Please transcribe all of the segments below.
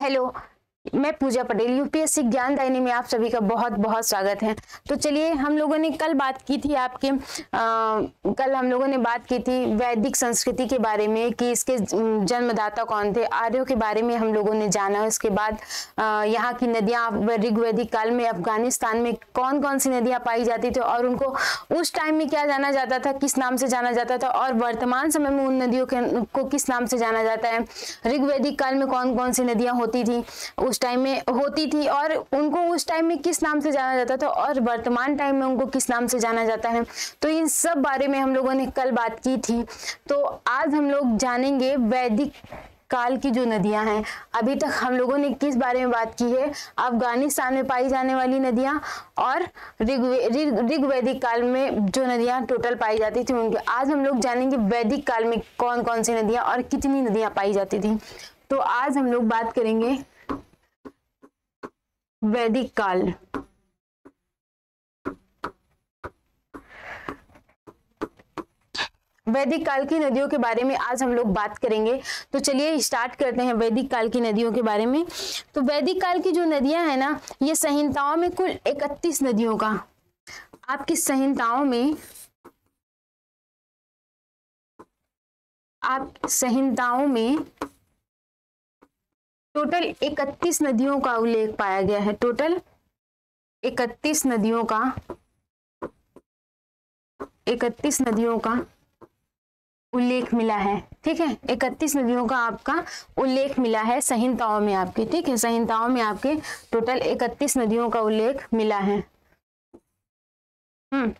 Hello, मैं पूजा Patel UPSC ज्ञान दायनी में आप सभी का बहुत बहुत स्वागत है। तो चलिए हम लोगों ने कल बात की थी आपके आ, कल हम लोगों ने बात की थी वैदिक संस्कृति के बारे में कि इसके जन्मदाता कौन थे आर्यों के बारे में हम लोगों ने जाना। उसके बाद यहाँ की नदियाँ ऋग्वैदिक काल में अफ़गानिस्तान में कौन कौन सी नदियाँ पाई जाती थी और उनको उस टाइम में क्या जाना जाता था किस नाम से जाना जाता था और वर्तमान समय में उन नदियों के को किस नाम से जाना जाता है? ऋग्वैदिक काल में कौन कौन सी नदियाँ होती थी? उस टाइम में होती थी और उनको उस टाइम में किस नाम से जाना जाता था और वर्तमान टाइम में उनको किस नाम से जाना जाता है। तो इन सब बारे में हम लोगों ने कल बात की थी। तो आज हम लोग जानेंगे वैदिक काल की जो नदियाँ हैं। अभी तक हम लोगों ने किस बारे में बात की है? अफ़गानिस्तान में पाई जाने वाली नदियाँ और ऋग्वैदिक काल में जो नदियाँ टोटल पाई जाती थी उनके। आज हम लोग जानेंगे वैदिक काल में कौन कौन सी नदियाँ और कितनी नदियाँ पाई जाती थी। तो आज हम लोग बात करेंगे वैदिक काल वैदिक काल की नदियों के बारे में आज हम लोग बात करेंगे। तो चलिए स्टार्ट करते हैं वैदिक काल की नदियों के बारे में। तो वैदिक काल की जो नदियाँ हैं ना, ये संहिताओं में कुल इकतीस नदियों का। आपकी संहिताओं में, आप संहिताओं में टोटल इकतीस नदियों का उल्लेख पाया गया है। टोटल इकतीस नदियों का, इकतीस नदियों का उल्लेख मिला है, ठीक है? इकतीस नदियों का आपका उल्लेख मिला है संहिताओं में आपके, ठीक है? संहिताओं में आपके टोटल इकतीस नदियों का उल्लेख मिला है। हम्म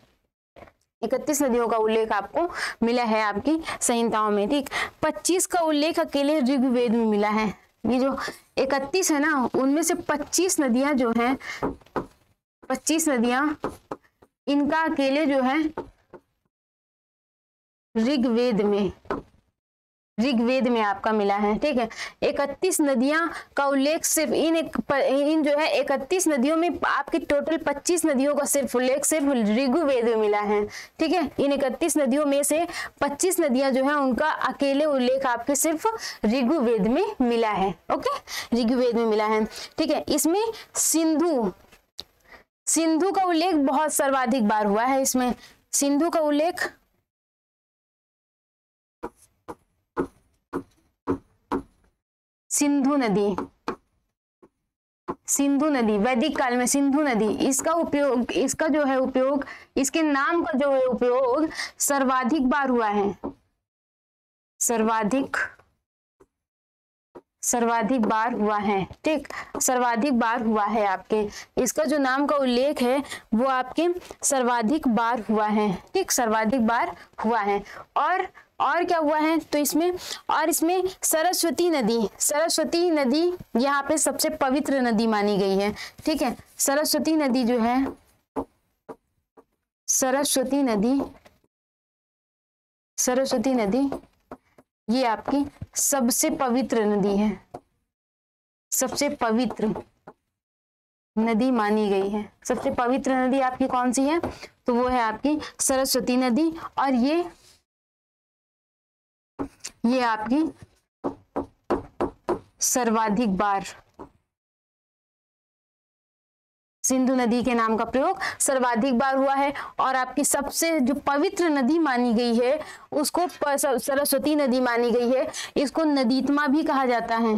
इकतीस नदियों का उल्लेख आपको मिला है आपकी संहिताओं में, ठीक? पच्चीस का उल्लेख अकेले ऋग्वेद में मिला है। ये जो इकतीस है ना, उनमें से पच्चीस नदियाँ जो हैं, पच्चीस नदियाँ, इनका अकेले जो है ऋग्वेद में। ऋग्वेद में आपका मिला है, ठीक है? इकतीस नदियाँ का उल्लेख सिर्फ़ इन एक इन जो है, इकतीस नदियों में आपकी टोटल पच्चीस नदियों का सिर्फ़ उल्लेख सिर्फ़ ऋग्वेद में मिला है, ठीक है? इन इकतीस नदियों में से पच्चीस नदियाँ जो है, उनका अकेले उल्लेख आपके सिर्फ़ ऋग्वेद में मिला है, ओके? ऋग्वेद में मिला है, ठीक है? इसमें सिंधु सिंधु का उल्लेख बहुत सर्वाधिक बार हुआ है इसमें। सिंधु का उल्लेख सिंधु नदी। सिंधु नदी, वैदिक काल में सिंधु नदी, इसका उपयोग, इसका जो है उपयोग, इसके नाम का जो है उपयोग सर्वाधिक बार हुआ है। सर्वाधिक सर्वाधिक बार हुआ है, ठीक? सर्वाधिक बार हुआ है आपके। इसका जो नाम का उल्लेख है, वो आपके सर्वाधिक बार हुआ है, ठीक? सर्वाधिक बार हुआ है। और और क्या हुआ है? तो इसमें, और इसमें सरस्वती नदी सरस्वती नदी यहाँ पे सबसे पवित्र नदी मानी गई है। ठीक है? सरस्वती नदी जो है, सरस्वती नदी सरस्वती नदी, ये आपकी सबसे पवित्र नदी है। सबसे पवित्र नदी मानी गई है। सबसे पवित्र नदी आपकी कौन सी है? तो वो है आपकी सरस्वती नदी। और ये ये आपकी सर्वाधिक बार। सिंधु नदी के नाम का प्रयोग सर्वाधिक बार हुआ है और आपकी सबसे जो पवित्र नदी मानी गई है, उसको सरस्वती नदी मानी गई है। इसको नदीतमा भी कहा जाता है।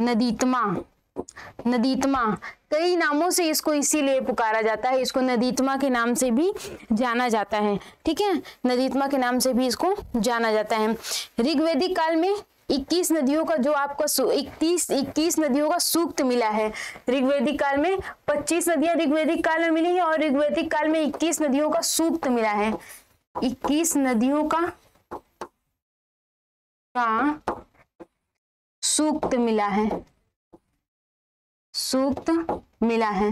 नदीतमा। नदीतमा। कई नामों से इसको इसीलिए पुकारा जाता है, इसको नदीतमा के नाम से भी जाना जाता है। ठीक है? नदीतमा के नाम से भी इसको जाना जाता है। ऋग्वेदिक काल में 21 नदियों का जो आपको 31 21 नदियों का सूक्त मिला है। ऋग्वेदिक काल में 25 नदियाँ ऋग्वेदिक काल में मिली है और ऋग्वेदिक काल में 21 नदियों का सूक्त मिला है। 21 नदियों का का सूक्त मिला है। सूक्त मिला है।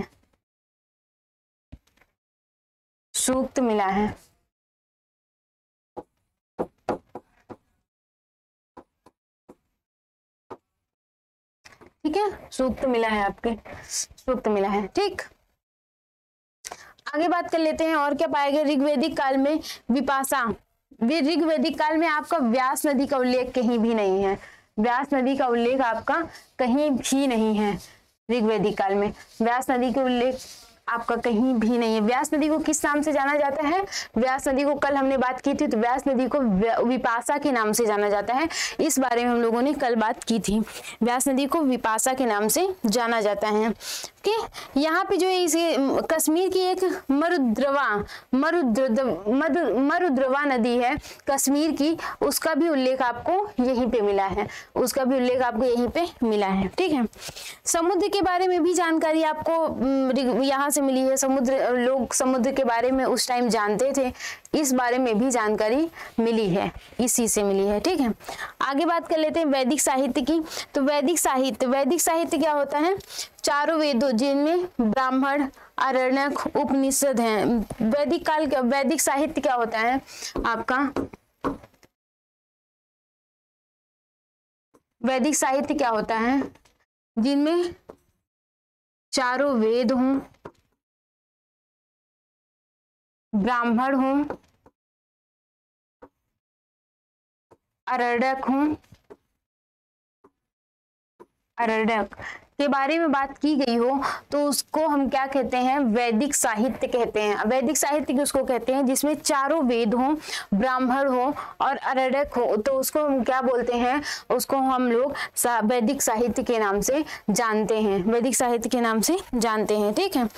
सूक्त मिला है। ठीक है? सूक्त मिला है आपके। सूक्त मिला है। ठीक। आगे बात कर लेते हैं, और क्या पाएँगे ऋग्वेदिक काल में विपाशा। ऋग्वेदिक काल में आपका व्यास नदी का उल्लेख कहीं भी नहीं है। व्यास नदी का उल्लेख आपका कहीं भी नहीं है। ऋग्वेदिक काल में व्यास नदी के उल्लेख आपका कहीं भी नहीं है। व्यास नदी को किस नाम से जाना जाता है? व्यास नदी को कल हमने बात की थी तो व्यास नदी को विपासा के नाम से जाना जाता है। इस बारे में हम लोगों ने कल बात की थी। व्यास नदी को विपासा के नाम से जाना जाता है। ओके यहाँ पे जो है इसे कश्मीर की एक मरुद्रवा मरुद्र मरुद्रवा नदी है कश्मीर की, उसका भी उल्लेख आपको यहीं पे मिला है। उसका भी उल्लेख आपको यहीं पे मिला है। ठीक है? समुद्र के बारे में भी जानकारी आपको यहाँ से मिली है। समुद्र, लोग समुद्र के बारे में उस टाइम जानते थे। इस बारे में भी जानकारी मिली है। इसी से मिली है, ठीक है? आगे बात कर लेते हैं वैदिक साहित्य की। तो वैदिक साहित्य वैदिक साहित्य क्या होता है? चारों वेदों, जिनमें ब्राह्मण, अरण्यक, उपनिषद हैं। वैदिक काल का, वैदिक साहित्य क्या होता है? आपका वैदिक साहित्य क्या होता है? जिनमें चारों वेद हों ब्राह्मण हों अरडक हों अरण्यक के बारे में बात की गई हो तो उसको हम क्या कहते हैं? वैदिक साहित्य कहते हैं। वैदिक साहित्य की उसको कहते हैं? जिसमें चारों वेद हो ब्राह्मण हो और अरडक हो तो उसको हम क्या बोलते हैं? उसको हम लोग सा, वैदिक साहित्य के नाम से जानते हैं। वैदिक साहित्य के नाम से जानते हैं ठीक है?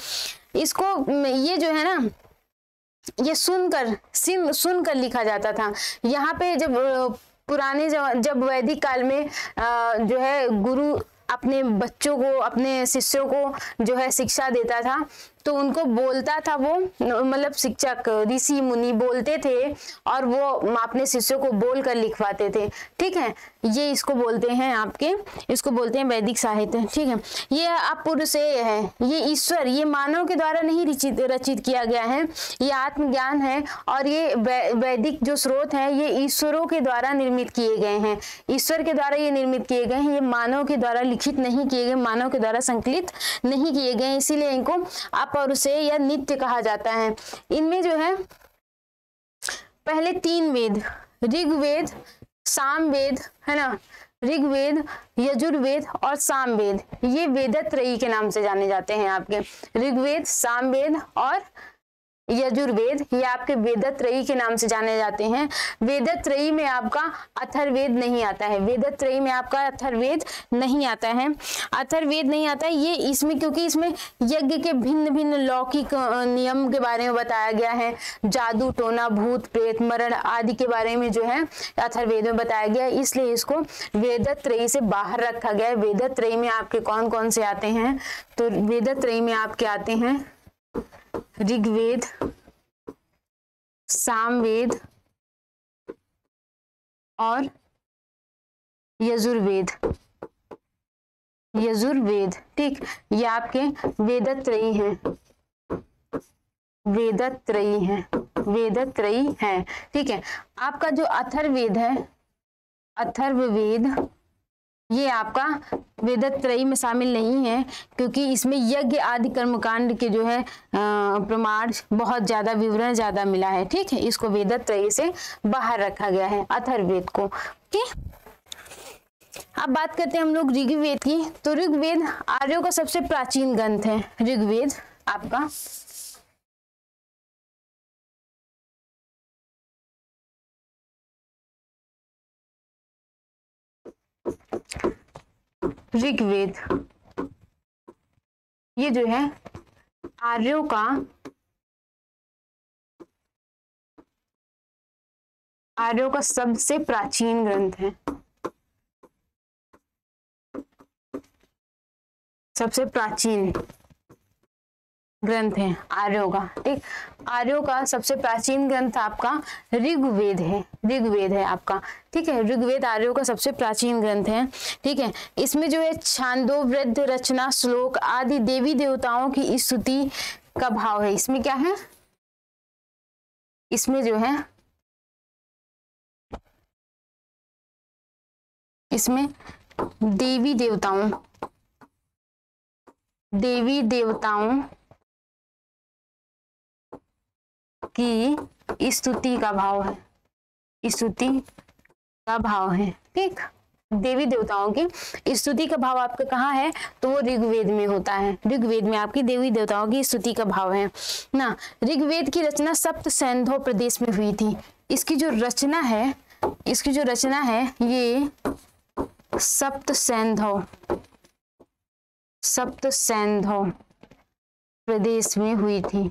इसको ये जो है ना ये सुनकर सिम सुनकर लिखा जाता था। यहाँ पे जब पुराने जब वैदिक काल में जो है, गुरु अपने बच्चों को, अपने शिष्यों को जो है शिक्षा देता था तो उनको बोलता था वो मतलब शिक्षक ऋषि मुनि बोलते थे और वो अपने शिष्यों को बोल कर लिखवाते थे। ठीक है? ये इसको बोलते हैं आपके, इसको बोलते हैं वैदिक साहित्य। ठीक है? ये अपुरुष है। ये ईश्वर, ये मानव के द्वारा नहीं रचित रचित किया गया है। ये आत्मज्ञान है और ये वैदिक जो स्रोत है, ये ईश्वरों के द्वारा निर्मित किए गए हैं। ईश्वर के द्वारा ये निर्मित किए गए हैं, ये मानव के द्वारा लिखित नहीं किए गए, मानव के द्वारा संकलित नहीं किए गए इसीलिए इनको आप से या नित्य कहा जाता है। इनमें जो है, पहले तीन वेद, ऋग्वेद, सामवेद, है ना? ऋग्वेद, यजुर्वेद और सामवेद। ये वेदत्रयी के नाम से जाने जाते हैं आपके। ऋग्वेद, सामवेद और यजुर्वेद ये आपके वेदत्रयी के नाम से जाने जाते हैं। वेदत्रयी में आपका अथर्वेद नहीं आता है। वेदत्रयी में आपका अथर्वेद नहीं आता है। अथर्वेद नहीं आता है ये इसमें क्योंकि इसमें यज्ञ के भिन्न भिन्न लौकिक नियम के बारे में बताया गया है। जादू, टोना, भूत, प्रेत, मरण आदि के बारे में जो है अथर्वेद में बताया गया है। इसलिए इसको वेदत्रयी से बाहर रखा गया है। वेदत्रयी में आपके कौन कौन से आते हैं? तो वेदत्रयी में आपके आते हैं ऋग्वेद, सामवेद और यजुर्वेद। यजुर्वेद, ठीक, ये आपके वेदत्रयी हैं। वेदत्रयी हैं वेदत्रयी हैं, ठीक है। आपका जो अथर्वेद है, अथर्ववेद ये आपका वेदत्रयी में शामिल नहीं है, क्योंकि इसमें यज्ञ आदि कर्मकांड के जो है प्रमाण बहुत ज़्यादा विवरण ज़्यादा मिला है, ठीक है? इसको वेदत्रयी से बाहर रखा गया है अथर्वेद को ठीक अब बात करते हैं हम लोग ऋग्वेद की। तो ऋग्वेद आर्यों का सबसे प्राचीन ग्रंथ है, ऋग्वेद, आपका ऋग्वेद। ये जो है आर्यों का आर्यों का सबसे प्राचीन ग्रंथ है। सबसे प्राचीन। ग्रंथ है, आर्यों का, ठीक? आर्यों का सबसे प्राचीन ग्रंथ आपका ऋग्वेद है ऋग्वेद है आपका, ठीक है? ऋग्वेद आर्यों का सबसे प्राचीन ग्रंथ है, ठीक है? इसमें जो है छांदो, वृद्ध, रचना, श्लोक आदि देवी देवताओं की स्तुति का भाव है। इसमें क्या है? इसमें जो है, इसमें देवी देवताओं देवी देवताओं की स्तुति का भाव है। स्तुति का भाव है। ठीक? देवी देवताओं की स्तुति का भाव आपका कहाँ है? तो वो ऋग्वेद में होता है। ऋग्वेद में आपकी देवी देवताओं की स्तुति का भाव है। ना, ऋग्वेद की रचना सप्त सैंधो प्रदेश में हुई थी। इसकी जो रचना है, इसकी जो रचना है, ये सप्त सैंधव सप्त सैंधव प्रदेश में हुई थी।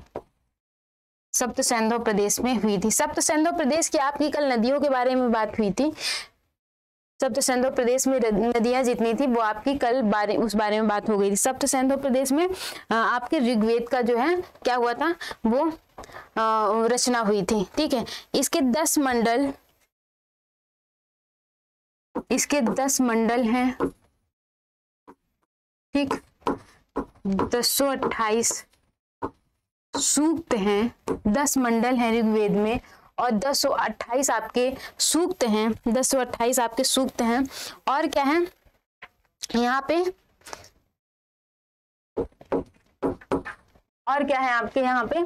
सप्त सैंधव प्रदेश में हुई थी। सप्त सैंधव प्रदेश की आपकी कल नदियों के बारे में बात हुई थी। सप्त सैंधव प्रदेश में नदियाँ जितनी थी, वो आपकी कल बारे, उस बारे में बात हो गई थी। सप्त सैंधव प्रदेश में आपके ऋग्वेद का जो है, क्या हुआ था, वो रचना हुई थी। ठीक है? इसके दस मंडल, इसके दस मंडल हैं। ठीक? दस सौ अट्ठाईस सूक्त हैं, दस मंडल हैं ऋग्वेद में, और दस सौ अट्ठाईस आपके सूक्त हैं, दस सौ अट्ठाईस आपके सूक्त हैं, और क्या है? यहाँ पे, और क्या है आपके यहाँ पे?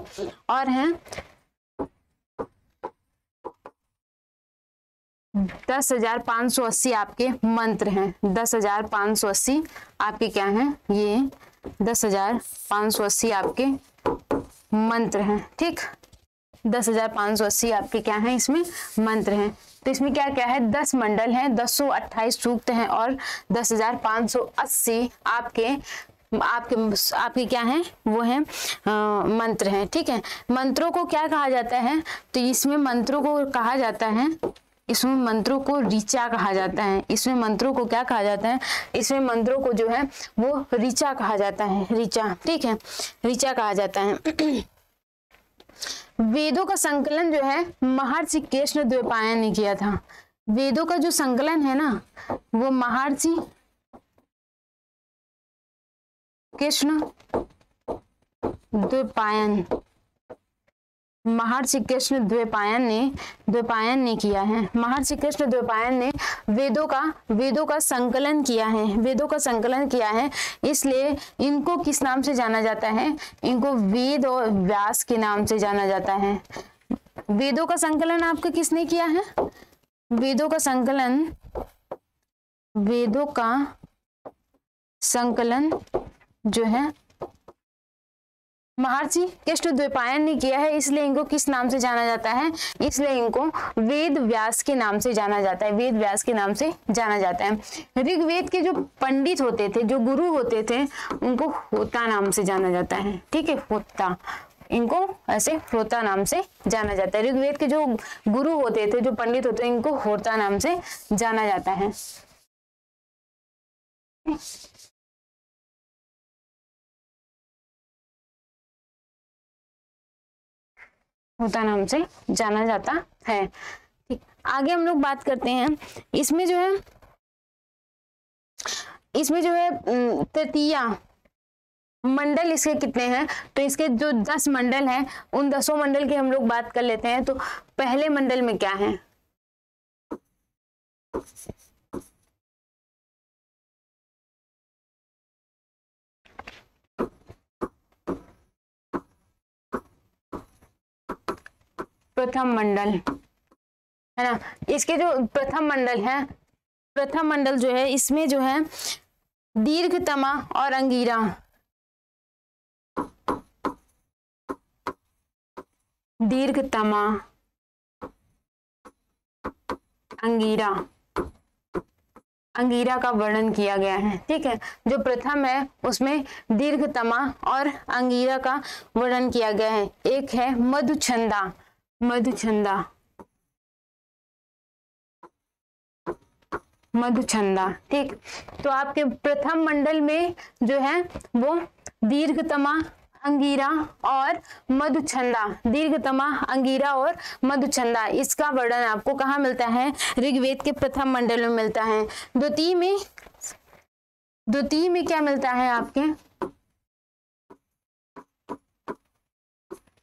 और हैं, दस हज़ार पाँच सौ अस्सी आपके मंत्र हैं, दस हज़ार पाँच सौ अस्सी आपके क्या हैं? ये, दस हज़ार पाँच सौ अस्सी आपके मंत्र हैं, ठीक? दस हज़ार पाँच सौ अस्सी आपके क्या हैं इसमें? मंत्र हैं। तो इसमें क्या क्या है? दस मंडल हैं, दस सौ अट्ठाईस सूक्त हैं और दस हज़ार पाँच सौ अस्सी आपके आपके आपके क्या हैं? वो हैं मंत्र हैं, ठीक है? मंत्रों को क्या कहा जाता है? तो इसमें मंत्रों को कहा जाता है इसमें मंत्रों को ऋचा कहा जाता है। इसमें मंत्रों को क्या कहा जाता है? इसमें मंत्रों को जो है, वो ऋचा कहा जाता है। ऋचा, ठीक है? ऋचा कहा जाता है। वेदों का संकलन जो है, महर्षि कृष्ण द्वैपायन ने किया था। वेदों का जो संकलन है ना, वो महर्षि कृष्ण द्वैपायन महर्षि कृष्ण द्वेपायन ने द्वेपायन ने किया है। महर्षि कृष्ण द्वैपायन ने वेदों का वेदों का संकलन किया है। वेदों का संकलन किया है, इसलिए इनको किस नाम से जाना जाता है? इनको वेद और व्यास के नाम से जाना जाता है। वेदों का संकलन आपका किसने किया है? वेदों का संकलन, वेदों का संकलन जो है महर्षि कृष्ण द्वीपायन ने किया है, इसलिए इनको किस नाम से जाना जाता है? इसलिए इनको वेद व्यास के नाम से जाना जाता है, वेद व्यास के नाम से जाना जाता है। ऋग्वेद के जो पंडित होते थे, जो गुरु होते थे, उनको होता नाम से जाना जाता है। ठीक है, होता। इनको ऐसे होता नाम से जाना जाता है। ऋग्वेद के जो गुरु होते थे, जो पंडित होते इनको होता नाम से जाना जाता है। होता नाम से जाना जाता है। ठीक, आगे हम लोग बात करते हैं। इसमें जो है, इसमें जो है तृतीया मंडल इसके कितने हैं? तो इसके जो दस मंडल हैं, उन दसों मंडल की हम लोग बात कर लेते हैं। तो पहले मंडल में क्या है? प्रथम मंडल, है ना? इसके जो प्रथम मंडल है, प्रथम मंडल जो है, इसमें जो है, दीर्घतमा और अंगीरा। दीर्घतमा, अंगीरा। अंगीरा का वर्णन किया गया है, ठीक है? जो प्रथम है, उसमें दीर्घतमा और अंगीरा का वर्णन किया गया है। एक है मधुछंदा। मधुचंदा। मधुचंदा, ठीक। तो आपके प्रथम मंडल में जो है, वो दीर्घतमा, अंगीरा और मधुचंदा। दीर्घतमा, अंगीरा और मधुचंदा, इसका वर्णन आपको कहाँ मिलता है? ऋग्वेद के प्रथम मंडल में मिलता है। द्वितीय में द्वितीय में क्या मिलता है आपके?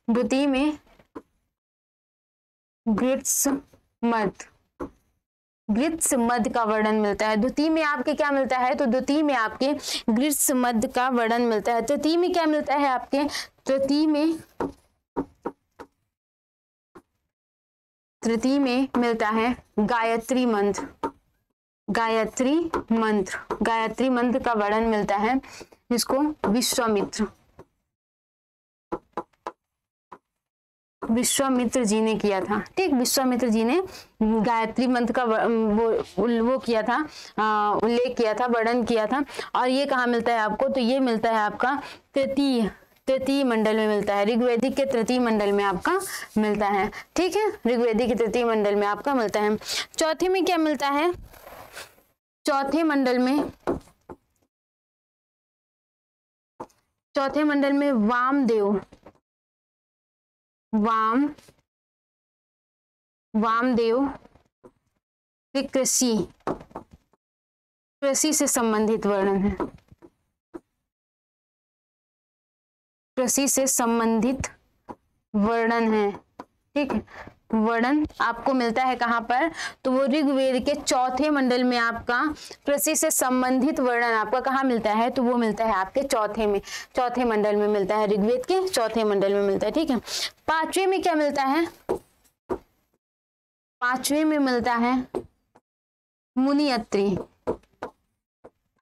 द्वितीय में ग्रिट्स मध ग्रिट्स मध का वर्णन मिलता है। द्वितीय में आपके क्या मिलता है? तो द्वितीय में आपके ग्रिट्स मध का वर्णन मिलता है। तृतीय में क्या मिलता है आपके? तृतीय में तृतीय में मिलता है गायत्री मंत्र। गायत्री मंत्र। गायत्री मंत्र का वर्णन मिलता है जिसको विश्वामित्र विश्वामित्र जी ने किया था। ठीक, विश्वामित्र जी ने गायत्री मंत्र का वो वो किया था उल्लेख किया था, वर्णन किया था, और ये कहाँ मिलता है आपको? तो ये मिलता है आपका तृतीय तृतीय मंडल में मिलता है। ऋग्वेदिक के तृतीय मंडल में आपका मिलता है। ठीक है? ऋग्वेदिक के तृतीय मंडल में आपका मिलता है। चौथे में क्या मिलता है? चौथे मंडल में, चौथे मंडल में वामदेव। वाम, वामदेव कृषि कृषि से संबंधित वर्णन है। कृषि से संबंधित वर्णन है। ठीक है? वर्णन आपको मिलता है कहाँ पर? तो वो ऋग्वेद के चौथे मंडल में आपका कृषि से संबंधित वर्णन आपका कहाँ मिलता है? तो वो मिलता है आपके चौथे में, चौथे मंडल में मिलता है ऋग्वेद के, चौथे मंडल में मिलता है, ठीक है? पांचवे में क्या मिलता है? पांचवे में मिलता है मुनि अत्रि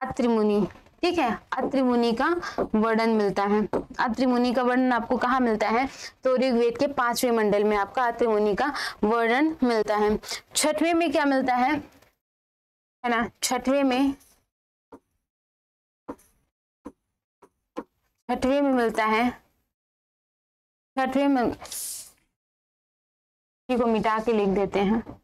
अत्रि मुनि ठीक है? अत्रि मुनि का वर्णन मिलता है। अत्रि मुनि का वर्णन आपको कहाँ मिलता है? तो ऋग्वेद के पाँचवें मंडल में आपका अत्रि मुनि का वर्णन मिलता है। छठवें में क्या मिलता है? है ना? छठवें में छठवें में मिलता है। छठवें में को मिटा के लिख देते हैं।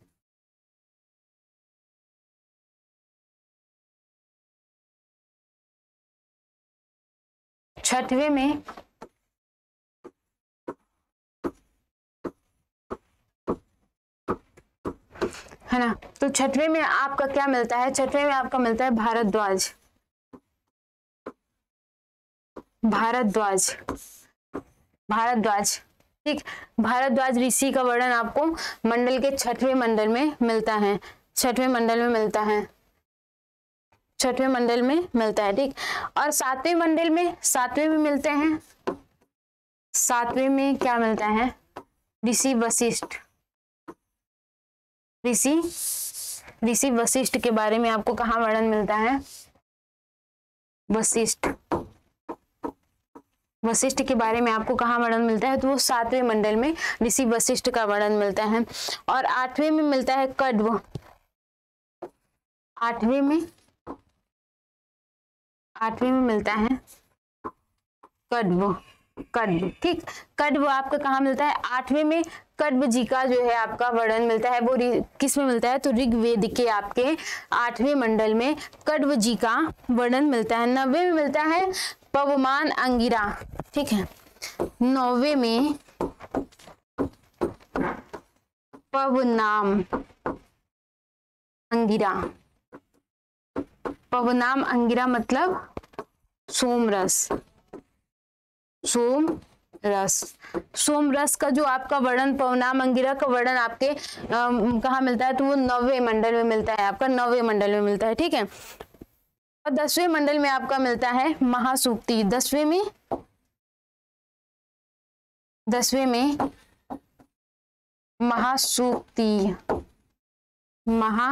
छठवें में है ना? तो छठवें में आपका क्या मिलता है? छठवें में आपका मिलता है भारद्वाज। भारद्वाज। भारद्वाज। ठीक? भारद्वाज ऋषि का वर्णन आपको मंडल के छठवें मंडल में मिलता है। छठवें मंडल में मिलता है। छठवें मंडल में मिलता है, ठीक? और सातवें मंडल में सातवें में मिलते हैं। सातवें में क्या मिलता है? ऋषि वशिष्ठ। ऋषि ऋषि वशिष्ठ के बारे में आपको कहा वर्णन मिलता है? वशिष्ठ। वशिष्ठ के बारे में आपको कहा वर्णन मिलता है? तो वो सातवें मंडल में ऋषि वशिष्ठ का वर्णन मिलता है। और आठवें में मिलता है कड्व। आठवें में आठवीं में मिलता है। कड्व कड्व, ठीक। कड्व आपका कहाँ मिलता है? आठवें में कड्व जी का जो है आपका वर्णन मिलता है। वो किसमें मिलता है? तो ऋग्वेद के आपके आठवें मंडल में कड्व जी का वर्णन मिलता है। नब्बे में मिलता है पवमान अंगिरा, ठीक है। नौवे में पवनाम अंगिरा। पवनाम अंगिरा मतलब सोम रस सोम रस सोम रस का जो आपका वर्णन, पवनाम अंगिरा का वर्णन आपके कहा मिलता है? तो वो नौवे मंडल में मिलता है आपका, नवे मंडल में मिलता है, ठीक है? और दसवें मंडल में आपका मिलता है महासूक्ति। दसवें में? दसवें में महासूक्ति। महा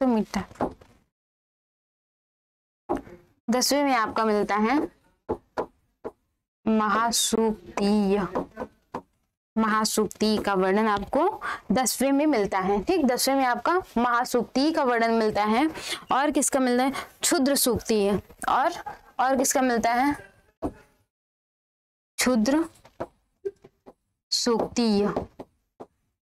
तो मीठा दसवें में आपका मिलता है महासूक्तीय। महासुक्ति का वर्णन आपको दसवें में मिलता है, ठीक? दसवें में आपका महासुक्ति का वर्णन मिलता है और किसका मिलता है? क्षुद्र सूक्ति है और और किसका मिलता है? क्षुद्र सूक्ति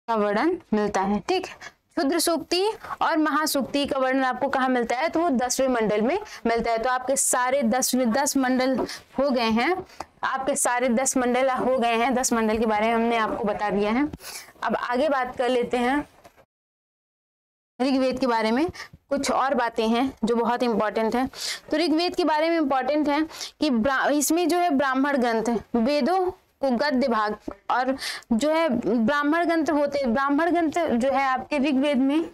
का वर्णन मिलता है, ठीक क्षुद्र सूक्ति और महासूक्ति का वर्णन आपको कहा मिलता है? तो वो दसवें मंडल में मिलता है। तो आपके सारे दसवें दस मंडल हो गए हैं। आपके सारे दस मंडल हो गए हैं। दस मंडल के बारे में हमने आपको बता दिया है। अब आगे बात कर लेते हैं। ऋग्वेद के बारे में कुछ और बातें हैं जो बहुत इंपॉर्टेंट है। तो ऋग्वेद के बारे में इंपॉर्टेंट है कि इसमें जो है ब्राह्मण ग्रंथ, वेदों को गद्य भाग और जो है ब्राह्मण ग्रंथ होते ब्राह्मण ग्रंथ जो है आपके ऋग्वेद में,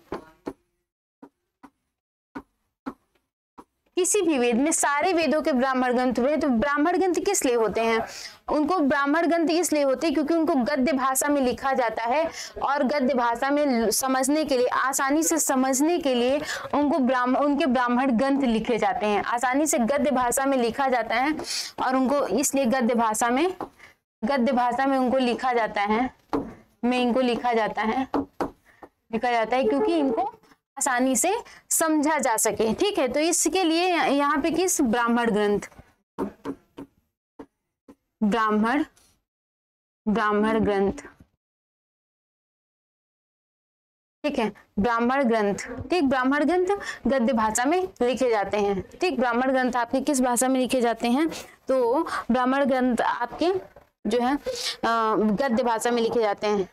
किसी भी वेद में, सारे वेदों के ब्राह्मण ग्रंथ हुए तो ब्राह्मण ग्रंथ किस लिए होते हैं? उनको ब्राह्मण ग्रंथ इसलिए होते हैं? क्योंकि उनको गद्य भाषा में लिखा जाता है और गद्य भाषा में समझने के लिए, आसानी से समझने के लिए उनको ब्राह्मण उनके ब्राह्मण ग्रंथ लिखे जाते हैं। आसानी से गद्य भाषा में लिखा जाता है और उनको इसलिए गद्य भाषा में गद्य भाषा में उनको लिखा जाता है, में इनको लिखा जाता है, लिखा जाता है क्योंकि इनको आसानी से समझा जा सके। ठीक है तो इसके लिए यहाँ पे किस ब्राह्मण ग्रंथ? ब्राह्मण ब्राह्मण ग्रंथ। ठीक है, ब्राह्मण ग्रंथ। ठीक, ब्राह्मण ग्रंथ गद्य भाषा में लिखे जाते हैं। ठीक, ब्राह्मण ग्रंथ आपके किस भाषा में लिखे जाते हैं? तो ब्राह्मण ग्रंथ आपके जो है गद्य भाषा में लिखे जाते हैं।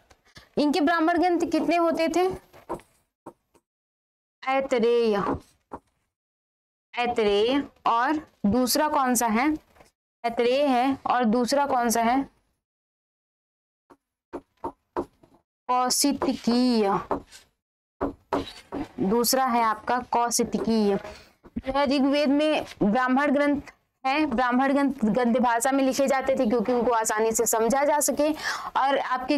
इनके ब्राह्मण ग्रंथ कितने होते थे? ऐतरेय। ऐतरेय और दूसरा कौन सा है? ऐतरेय है और दूसरा कौन सा है? कौशितकीय दूसरा है आपका कौशितकीय ऋग्वेद में ब्राह्मण ग्रंथ है, ब्राह्मण गद्य भाषा में लिखे जाते थे क्योंकि उनको आसानी से समझा जा सके। और आपके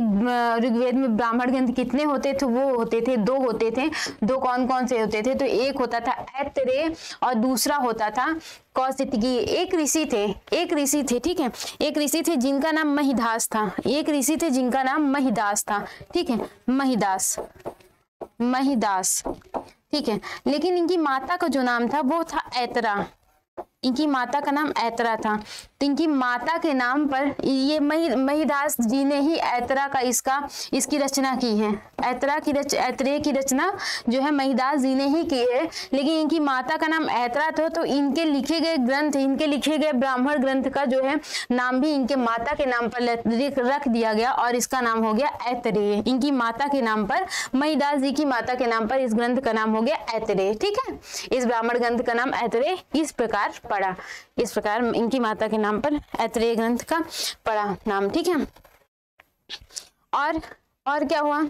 ऋग्वेद में ब्राह्मण ग्रंथ कितने होते थे, वो होते थे, दो होते थे। दो कौन कौन से होते थे? तो एक होता था ऐतरे और दूसरा होता था कौशितकी एक ऋषि थे, एक ऋषि थे, ठीक है? एक ऋषि थे जिनका नाम महिदास था। एक ऋषि थे जिनका नाम महिदास था, ठीक है? महिदास। महिदास, ठीक है? लेकिन इनकी माता का जो नाम था, वो था ऐतरा। इनकी माता का नाम ऐतरा था। इनकी माता के नाम पर ये मही, महिदास जी ने ही ऐतरा का इसका, इसकी रचना की है। ऐतरा की रच, ऐतरे की रचना जो है महिदास जी ने ही की है। लेकिन इनकी माता का नाम ऐतरा था तो इनके लिखे गए ग्रंथ, इनके लिखे गए ब्राह्मण ग्रंथ का जो है नाम भी इनके माता के नाम पर रख दिया गया और इसका नाम हो गया ऐतरे। इनकी माता के नाम पर, महिदास जी की माता के नाम पर इस ग्रंथ का नाम हो गया ऐतरे, ठीक है? इस ब्राह्मण ग्रंथ का नाम ऐतरे इस प्रकार पड़ा। इस प्रकार इनकी माता के नाम पर ऐतरेय ग्रंथ का पढ़ा नाम, ठीक है? और और क्या हुआ?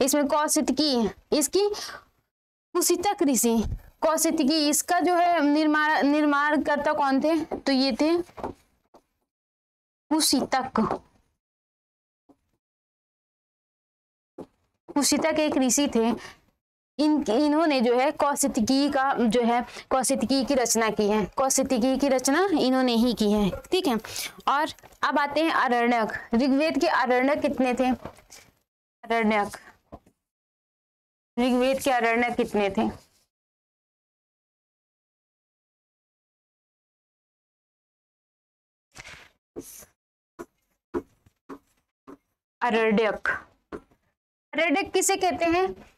इसमें कौशितकी इसकी कुशितक ऋषि। कौशितकी इसका जो है निर्माण निर्माण करता कौन थे? तो ये थे कुशितक कुशितक एक ऋषि थे इन, इन्होंने जो है कौशिकी का जो है कौशिकी की रचना की है। कौशिकी की रचना इन्होंने ही की है, ठीक है? और अब आते हैं अरण्यक ऋग्वेद के अरण्यक कितने थे? अरण्यक ऋग्वेद के अरण्यक कितने थे? अरण्यक अरण्यक किसे कहते हैं?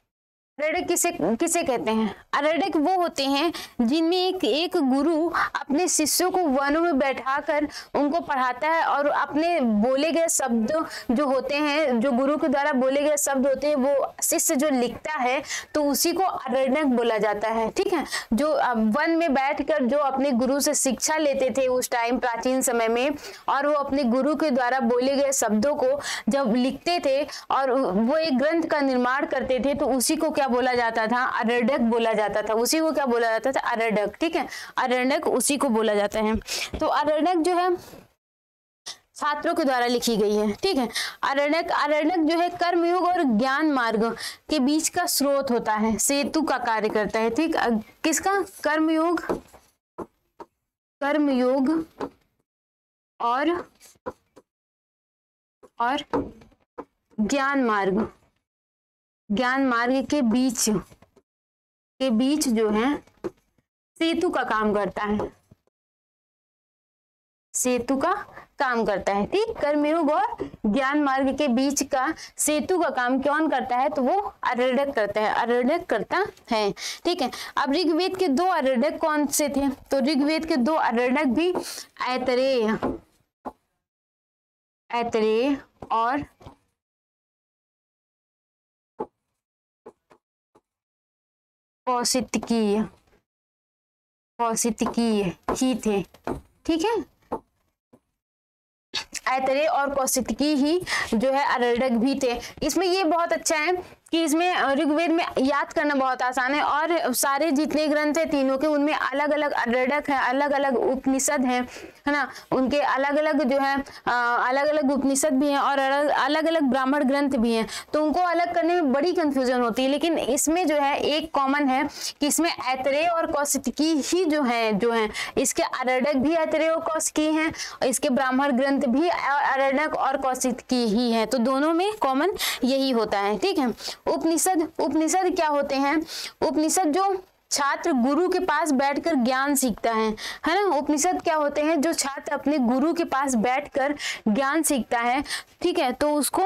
अरडिक किसे किसे कहते हैं? अरडिक वो होते हैं जिनमें एक एक गुरु अपने शिष्यों को वन में बैठाकर उनको पढ़ाता है और अपने बोले गए शब्द जो होते हैं, जो गुरु के द्वारा बोले गए शब्द होते हैं, वो शिष्य जो लिखता है तो उसी को अरण्यक बोला जाता है। ठीक है? जो वन में बैठकर जो अपने गुरु से शिक्षा लेते थे उस टाइम प्राचीन समय में, और वो अपने गुरु के द्वारा बोले गए शब्दों को जब लिखते थे और वो एक ग्रंथ का निर्माण करते थे तो उसी को क्या क्या बोला जाता था? अरडक बोला जाता था। उसी को क्या बोला जाता था? अरडक, ठीक है? अरडक उसी को बोला जाता है। तो अरडक जो है, छात्रों के द्वारा लिखी गई है, ठीक है? अरण्यक अरण्यक जो है, कर्मयोग और ज्ञान मार्ग के बीच का स्रोत होता है, सेतु का कार्य करता है, ठीक? किसका? कर्मयोग कर्मयोग और और ज्ञान मार्ग। ज्ञान मार्ग के बीच के बीच जो है, सेतु का काम करता है। सेतु का काम करता है, ठीक? कर्मयोग और ज्ञान मार्ग के बीच का सेतु का काम कौन करता है? तो वो अरडक करता है अरडक करता है, ठीक है? अब ऋग्वेद के दो अरडक कौन से थे? तो ऋग्वेद के दो अरडक भी ऐतरेय ऐतरेय और कौशितकीय कौशितकीय ही। थे ठीक है? ऐतरे और कौशिकी ही जो है अरडक भी थे। इसमें ये बहुत अच्छा है कि इसमें ऋग्वेद में याद करना बहुत आसान है और सारे जितने ग्रंथ है तीनों के उनमें अलग अलग अरडक है अलग अलग उपनिषद है है ना? उनके अलग अलग जो है अलग अलग उपनिषद भी हैं और अलग अलग ब्राह्मण ग्रंथ भी हैं। तो उनको अलग करने में बड़ी कंफ्यूजन होती है, लेकिन इसमें जो है, एक कॉमन है कि इसमें ऐतरे और कौशिकी ही जो है जो है, इसके अरडक भी ऐतरे और कौशिकी हैं, इसके ब्राह्मण ग्रंथ भी अरडक और कौशिकी ही है। तो दोनों में कॉमन यही होता है, ठीक है? उपनिषद उपनिषद क्या होते हैं? उपनिषद जो छात्र गुरु के पास बैठकर ज्ञान सीखता है है ना? उपनिषद क्या होते हैं? जो छात्र अपने गुरु के पास बैठकर ज्ञान सीखता है, ठीक है? तो उसको,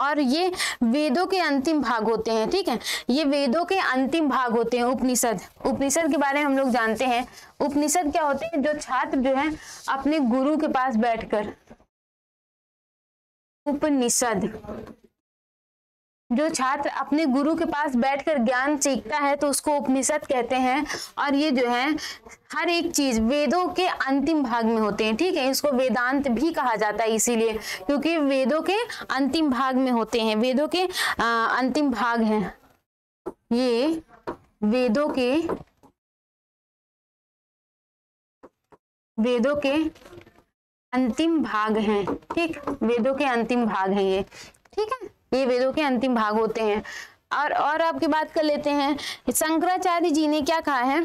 और ये वेदों के अंतिम भाग होते हैं, ठीक है? ये वेदों के अंतिम भाग होते हैं उपनिषद। उपनिषद के बारे में हम लोग जानते हैं। उपनिषद क्या होते हैं? जो छात्र जो है, अपने गुरु के पास बैठकर। उपनिषद। जो छात्र अपने गुरु के पास बैठकर ज्ञान सीखता है तो उसको उपनिषद कहते हैं। और ये जो है हर एक चीज़ वेदों के अंतिम भाग में होते हैं ठीक है? इसको वेदांत भी कहा जाता है इसीलिए क्योंकि वेदों के अंतिम भाग में होते हैं। वेदों के आ, अंतिम भाग हैं। ये वेदों के वेदों के अंतिम भाग हैं ठीक? वेदों के अंतिम भाग हैं ये ठीक है? ये वेदों के अंतिम भाग होते हैं। और और आपकी बात कर लेते हैं, शंकराचार्य जी ने क्या कहा है?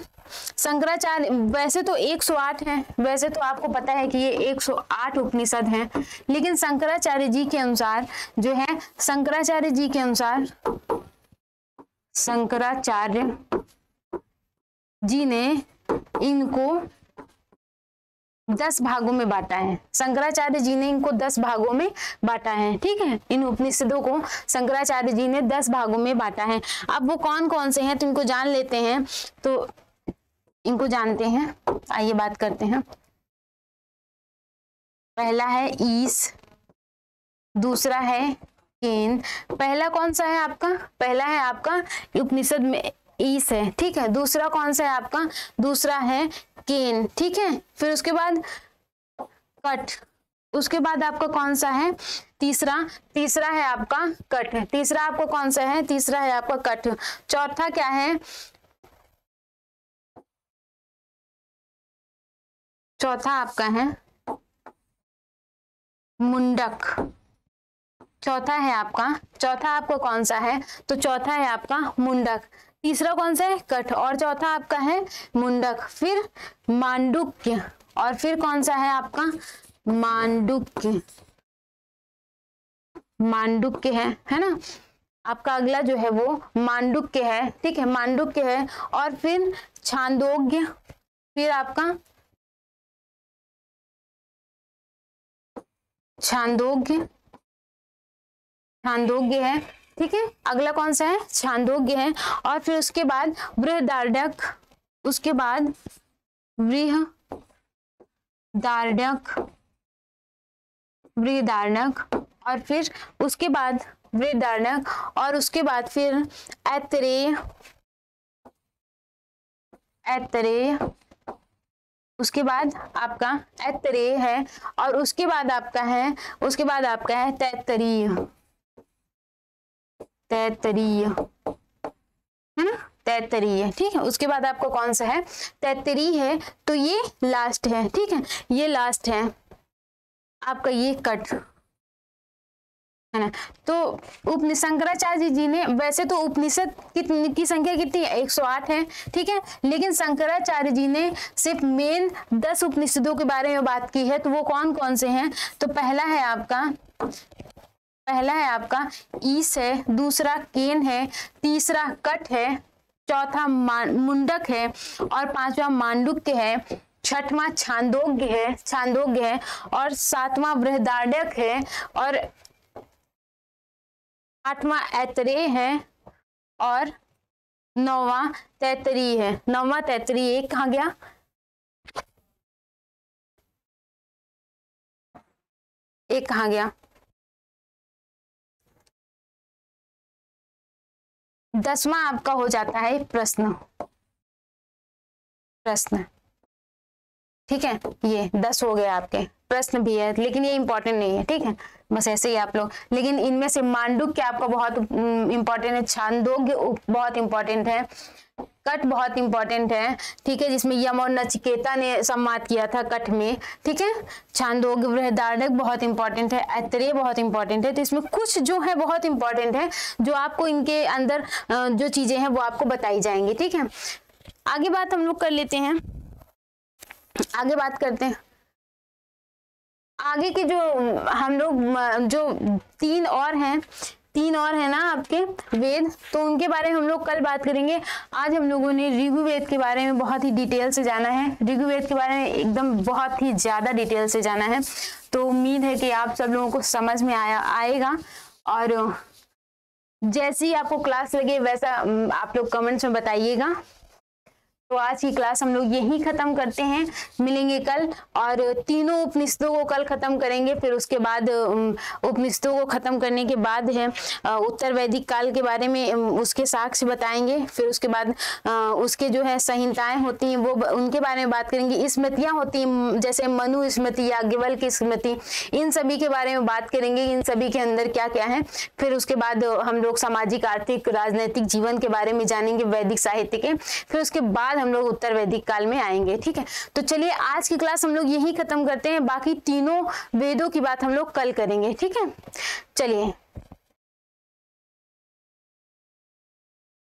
शंकराचार्य, वैसे तो 108 हैं, वैसे तो आपको पता है कि ये 108 उपनिषद हैं, लेकिन शंकराचार्य जी के अनुसार जो है, शंकराचार्य जी के अनुसार, शंकराचार्य जी ने इनको दस भागों में बांटा है। शंकराचार्य जी ने इनको दस भागों में बांटा है, ठीक है? इन उपनिषदों को शंकराचार्य जी ने दस भागों में बांटा है। अब वो कौन कौन से हैं? तो इनको जान लेते हैं। तो इनको जानते हैं। आइए बात करते हैं। पहला है ईस, दूसरा है केन। पहला कौन सा है आपका? पहला है आपका उपनिषद में ईस है ठीक है, दूसरा कौन सा है आपका? दूसरा है केन ठीक है, फिर उसके बाद कट उसके बाद आपका कौन सा है? तीसरा तीसरा है आपका कट तीसरा आपको कौन सा है? तीसरा है आपका कट चौथा क्या है? चौथा आपका है मुंडक। चौथा है आपका, चौथा आपको कौन सा है? तो चौथा है आपका मुंडक। तीसरा कौन सा है? कठ। और चौथा आपका है मुंडक। फिर मांडुक्य। और फिर कौन सा है आपका? मांडुक्य। मांडुक्य है है ना? आपका अगला जो है वो मांडुक्य है। ठीक है, मांडुक्य है। और फिर छांदोग्य। फिर आपका छांदोग्य। छांदोग्य है। ठीक है? अगला कौन सा है? छांदोग्य है। और फिर उसके बाद बृहदार्डक उसके बाद वृह दार्डक वृदार्णक और फिर उसके बाद वृदार्णक और उसके बाद फिर ऐतरेय ऐतरेय, उसके बाद आपका ऐतरेय है, और उसके बाद आपका है, उसके बाद आपका है तैतरीय। तैतरीय। है ना? तैतरीय, ठीक है? उसके बाद आपको कौन सा है? तैतरी है तो ये लास्ट है, ठीक है? ये लास्ट है। आपका ये कट है ना? तो उपनि शंकराचार्य जी ने, वैसे तो उपनिषद कितनी, की संख्या कितनी है? 108 है, ठीक है? लेकिन शंकराचार्य जी ने सिर्फ़ मेन 10 उपनिषदों के बारे में बात की है तो वो कौन कौन से हैं? तो पहला है आपका पहला है आपका ईस है दूसरा केन है, तीसरा कट है, चौथा मुंडक है और पांचवा मांडुक्य है, छठवा छांदोग्य है छांदोग्य है और सातवां बृहदारण्यक है और आठवां ऐतरे है और नौवा तैतरी है। नौवा तैतरी एक कहा गया? एक कहा गया? दसवां आपका हो जाता है प्रश्न। प्रश्न। ठीक है? ये दस हो गए आपके। प्रश्न भी है, लेकिन ये इंपॉर्टेंट नहीं है, ठीक है? बस ऐसे ही आप लोग। लेकिन इनमें से मांडुक क्या आपका बहुत इंपॉर्टेंट है। छांदोग्य बहुत इंपॉर्टेंट है। कट बहुत इंपॉर्टेंट है। ठीक है, जिसमें यम और नचिकेता ने सम्माद किया था कट में। ठीक है? छांदोग्य, बृहदारण्यक बहुत इंपॉर्टेंट है। ऐतरेय बहुत इंपॉर्टेंट है। तो इसमें कुछ जो है बहुत इंपॉर्टेंट है, जो आपको इनके अंदर जो चीज़ें हैं, वो आपको बताई जाएँगी। ठीक है? आगे बात हम लोग कर लेते हैं। आगे बात करते हैं। आगे के जो, हम लोग जो तीन और हैं, तीन और है ना आपके वेद तो उनके बारे में हम लोग कल बात करेंगे। आज हम लोगों ने ऋग्वेद के बारे में बहुत ही डिटेल से जाना है। ऋग्वेद के बारे में एकदम बहुत ही ज़्यादा डिटेल से जाना है। तो उम्मीद है कि आप सब लोगों को समझ में आया, आएगा। और जैसी आपको क्लास लगे, वैसा आप लोग कमेंट्स में बताइएगा। तो आज की क्लास हम लोग यही खत्म करते हैं। मिलेंगे कल और तीनों उपनिषदों को कल खत्म करेंगे, फिर उसके बाद उपनिषदों को खत्म करने के बाद है उत्तर वैदिक काल के बारे में उसके साक्ष्य बताएँगे। फिर उसके बाद उसके जो है संहिताएँ होती हैं, वो उनके बारे में बात करेंगे। स्मृतियाँ होती हैं जैसे मनु स्मृति या गिवल की स्मृति इन सभी के बारे में बात करेंगे, इन सभी के अंदर क्या क्या है। फिर उसके बाद हम लोग सामाजिक, आर्थिक, राजनैतिक जीवन के बारे में जानेंगे, वैदिक साहित्य के। फिर उसके बाद हम लोग उत्तर वैदिक काल में आएँगे, ठीक है? तो चलिए, आज की क्लास हम लोग यही खत्म करते हैं। बाकी तीनों वेदों की बात हम लोग कल करेंगे, ठीक है? चलिए।